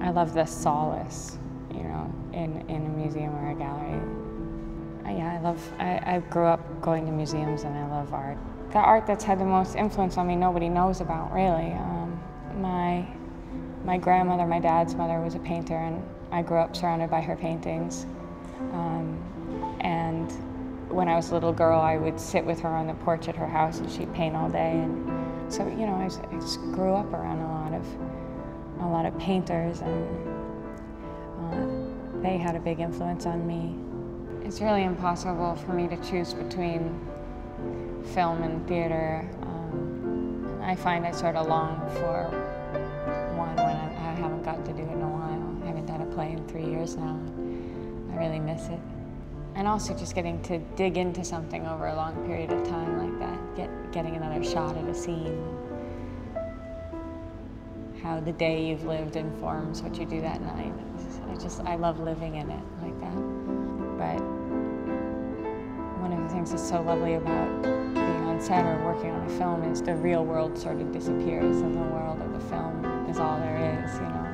I love the solace, you know, in, in a museum or a gallery. Uh, yeah, I love, I, I grew up going to museums and I love art. The art that's had the most influence on me nobody knows about, really. Um, my, my grandmother, my dad's mother, was a painter and I grew up surrounded by her paintings. Um, and when I was a little girl, I would sit with her on the porch at her house and she'd paint all day. And so, you know, I, I just grew up around a lot of, a lot of painters and uh, they had a big influence on me. It's really impossible for me to choose between film and theater. Um, I find I sort of long for one when I, I haven't got to do it in a while. I haven't done a play in three years now. I really miss it. And also just getting to dig into something over a long period of time like that, get, getting another shot at a scene. How the day you've lived informs what you do that night. I just, I love living in it like that. But one of the things that's so lovely about being on set or working on a film is the real world sort of disappears and the world of the film is all there is, you know.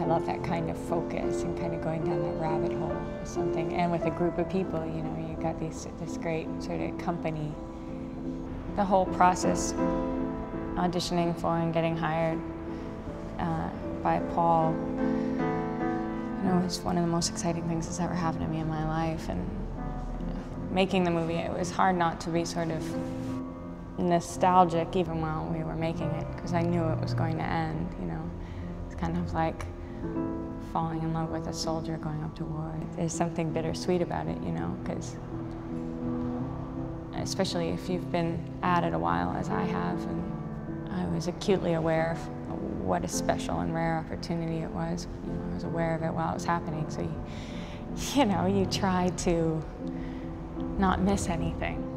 I love that kind of focus and kind of going down that rabbit hole or something. And with a group of people, you know, you've got these, this great sort of company. The whole process, auditioning for and getting hired uh, by Paul, you know, was one of the most exciting things that's ever happened to me in my life. And making the movie, it was hard not to be sort of nostalgic even while we were making it because I knew it was going to end, you know. It's kind of like falling in love with a soldier going up to war. There's something bittersweet about it, you know, because especially if you've been at it a while as I have, and I was acutely aware of what a special and rare opportunity it was. You know, I was aware of it while it was happening, so you, you know, you try to not miss anything.